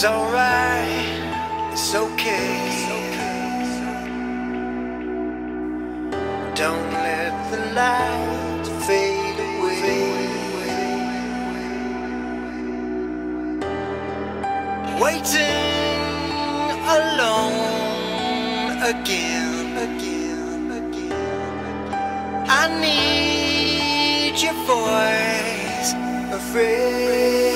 It's alright, it's okay. Don't let the light fade away. Waiting alone again, again, again. I need your voice, afraid.